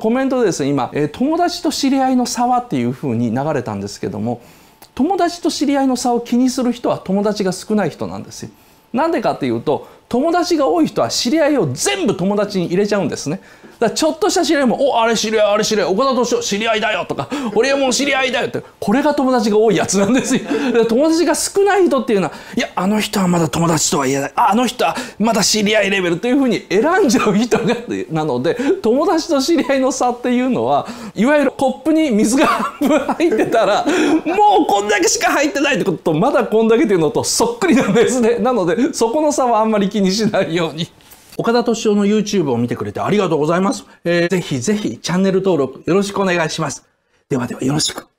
コメントでですね、今、え友達と知り合いの差はっていう風に流れたんですけども、友達と知り合いの差を気にする人は友達が少ない人なんですよ。なんでかっていうと、友達が多い人は知り合いを全部友達に入れちゃうんですね。だちょっとした知り合いも「おあれ知り合いあれ知り合い岡田敏夫知り合いだよ」とか「俺はもう知り合いだよ」ってこれが友達が多いやつなんですよ。友達が少ない人っていうのは「いやあの人はまだ友達とは言えないあの人はまだ知り合いレベル」というふうに選んじゃう人がなので友達と知り合いの差っていうのはいわゆるコップに水が半分入ってたらもうこんだけしか入ってないってこととまだこんだけっていうのとそっくりなんですね。なのでそこの差はあんまり気にしないように。岡田敏夫の YouTube を見てくれてありがとうございます。えー、ぜひぜひチャンネル登録よろしくお願いします。ではではよろしく。